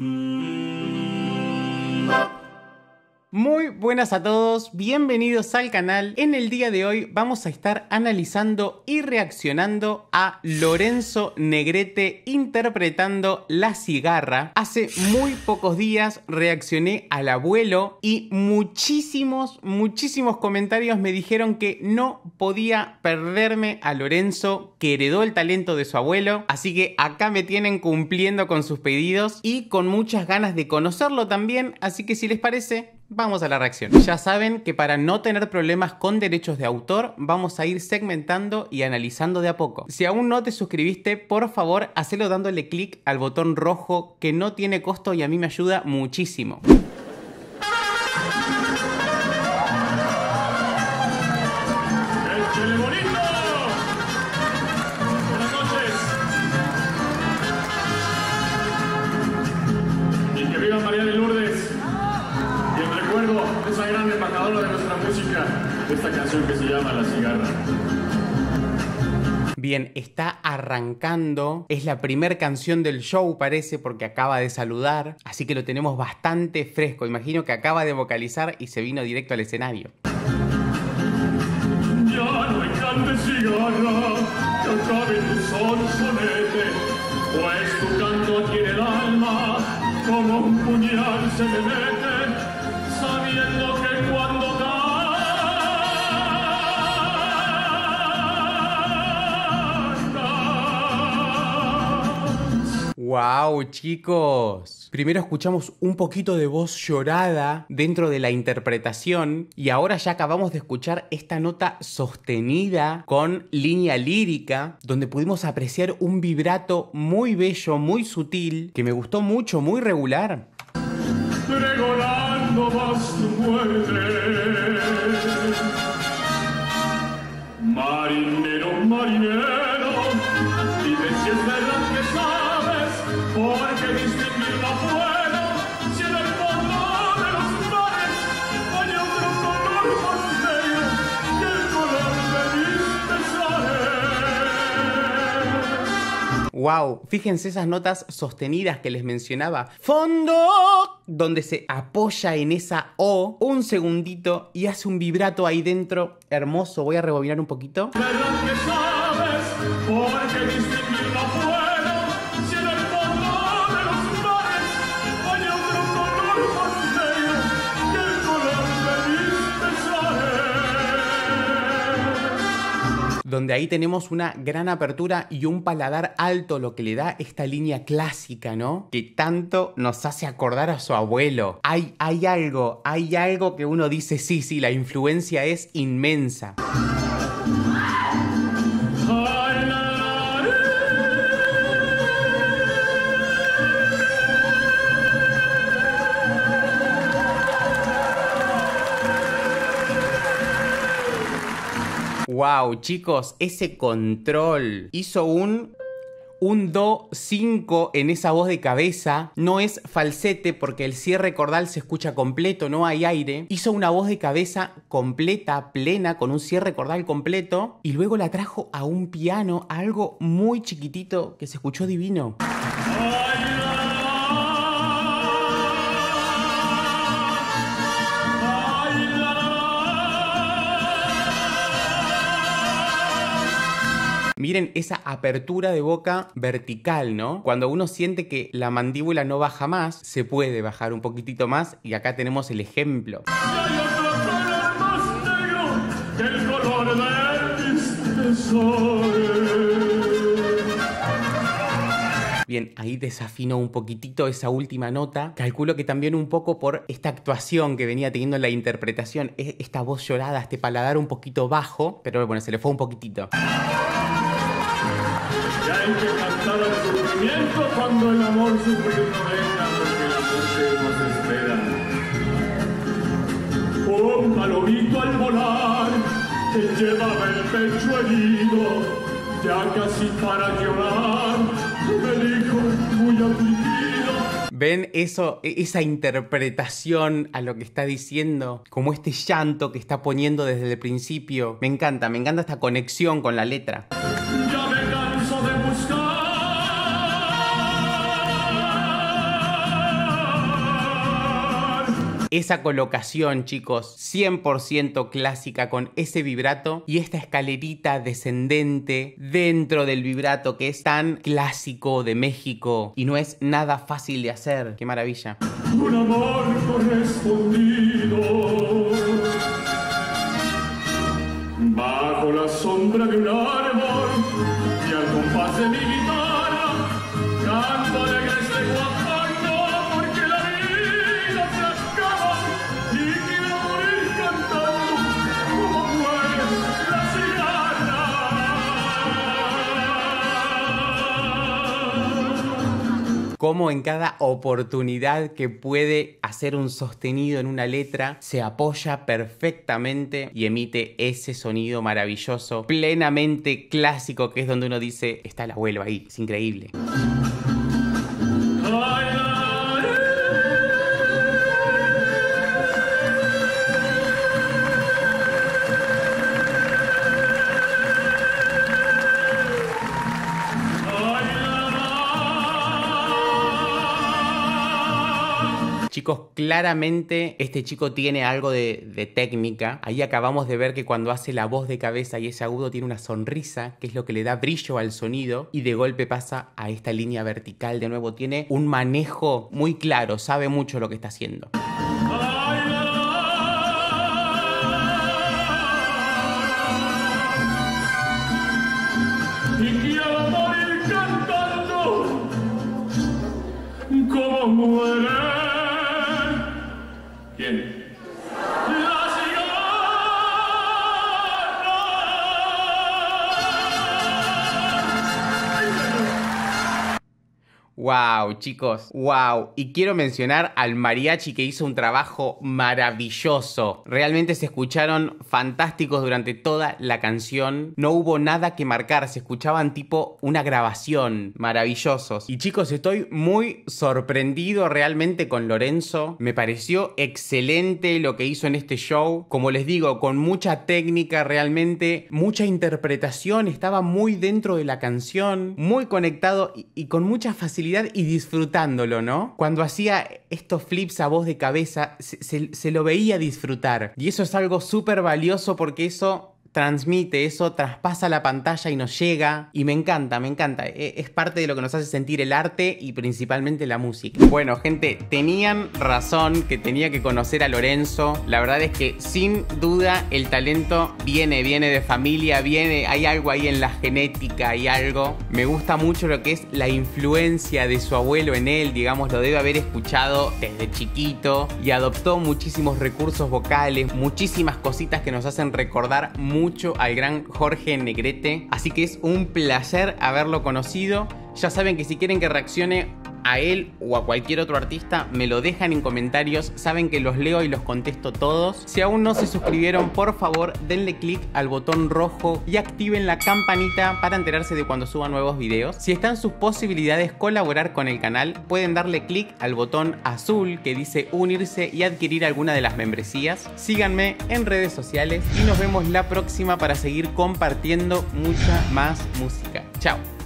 Mm. Muy buenas a todos, bienvenidos al canal. En el día de hoy vamos a estar analizando y reaccionando a Lorenzo Negrete interpretando La Cigarra. Hace muy pocos días reaccioné al abuelo y muchísimos, muchísimos comentarios me dijeron que no podía perderme a Lorenzo, que heredó el talento de su abuelo. Así que acá me tienen cumpliendo con sus pedidos y con muchas ganas de conocerlo también. Así que si les parece, Vamos a la reacción. Ya saben que para no tener problemas con derechos de autor, vamos a ir segmentando y analizando de a poco. Si aún no te suscribiste, por favor, hacelo dándole clic al botón rojo que no tiene costo y a mí me ayuda muchísimo. Canción que se llama La Cigarra. Bien, está arrancando. Es la primera canción del show, parece, porque acaba de saludar. Así que lo tenemos bastante fresco. Imagino que acaba de vocalizar y se vino directo al escenario. Ya no encante cigarra, que acabe tu sonsonete, pues tu canto aquí en el alma, como un puñal se me mete, ¡Wow, chicos! Primero escuchamos un poquito de voz llorada dentro de la interpretación y ahora ya acabamos de escuchar esta nota sostenida con línea lírica donde pudimos apreciar un vibrato muy bello, muy sutil, que me gustó mucho, muy regular. Marinero, marinero, ¡Wow! Fíjense esas notas sostenidas que les mencionaba. Fondo, donde se apoya en esa O un segundito y hace un vibrato ahí dentro. Hermoso, voy a rebobinar un poquito. verdad que sabes, porque donde ahí tenemos una gran apertura y un paladar alto, lo que le da esta línea clásica, ¿no? Que tanto nos hace acordar a su abuelo. Hay, hay algo, hay algo que uno dice, sí, sí, la influencia es inmensa. Wow, chicos, ese control hizo un un do 5 en esa voz de cabeza. No es falsete porque el cierre cordal se escucha completo, no hay aire. Hizo una voz de cabeza completa, plena, con un cierre cordal completo. Y luego la trajo a un piano, algo muy chiquitito que se escuchó divino. Miren esa apertura de boca vertical, ¿no? Cuando uno siente que la mandíbula no baja más, se puede bajar un poquitito más y acá tenemos el ejemplo. Bien, ahí desafinó un poquitito esa última nota. Calculo que también un poco por esta actuación que venía teniendo en la interpretación, e- esta voz llorada, este paladar un poquito bajo, pero bueno, se le fue un poquitito. Y hay que cantar al sufrimiento cuando el amor sufrido no venga, porque la muerte nos espera. Un palomito al volar que llevaba el pecho herido, ya casi para llorar, me dijo muy afligido. ¿Ven eso, e- esa interpretación a lo que está diciendo? Como este llanto que está poniendo desde el principio. Me encanta, me encanta esta conexión con la letra. Esa colocación, chicos, 100% clásica con ese vibrato y esta escalerita descendente dentro del vibrato que es tan clásico de México y no es nada fácil de hacer. Qué maravilla. un amor correspondido. Bajo la sombra de un árbol y al compás de mi Cómo en cada oportunidad que puede hacer un sostenido en una letra se apoya perfectamente y emite ese sonido maravilloso, plenamente clásico, que es donde uno dice, está el abuelo ahí, es increíble. Claramente este chico tiene algo de, técnica. Ahí acabamos de ver que cuando hace la voz de cabeza y ese agudo tiene una sonrisa, que es lo que le da brillo al sonido, y de golpe pasa a esta línea vertical de nuevo. Tiene un manejo muy claro, sabe mucho lo que está haciendo. muere. Wow, chicos, wow. Y quiero mencionar al mariachi que hizo un trabajo maravilloso. Realmente se escucharon fantásticos durante toda la canción. No hubo nada que marcar, se escuchaban tipo una grabación. Maravillosos. Y chicos, estoy muy sorprendido realmente con Lorenzo. Me pareció excelente lo que hizo en este show. Como les digo, con mucha técnica realmente, mucha interpretación. Estaba muy dentro de la canción, muy conectado y, y con mucha facilidad y disfrutándolo, ¿no? Cuando hacía estos flips a voz de cabeza, se, se- lo veía disfrutar. Y eso es algo súper valioso porque eso transmite, eso traspasa la pantalla y nos llega. Y me encanta, me encanta. E- Es parte de lo que nos hace sentir el arte y principalmente la música. Bueno, gente, tenían razón que tenía que conocer a Lorenzo. La verdad es que sin duda el talento viene, viene de familia, viene, hay algo ahí en la genética, hay algo. Me gusta mucho lo que es la influencia de su abuelo en él, digamos, lo debe haber escuchado desde chiquito y adoptó muchísimos recursos vocales, muchísimas cositas que nos hacen recordar mucho al gran Jorge Negrete. Así que es un placer haberlo conocido. Ya saben que si quieren que reaccione a él o a cualquier otro artista, me lo dejan en comentarios. Saben que los leo y los contesto todos. Si aún no se suscribieron, por favor, denle click al botón rojo y activen la campanita para enterarse de cuando suba nuevos videos. Si están sus posibilidades colaborar con el canal, pueden darle click al botón azul que dice unirse y adquirir alguna de las membresías. Síganme en redes sociales y nos vemos la próxima para seguir compartiendo mucha más música. Chao.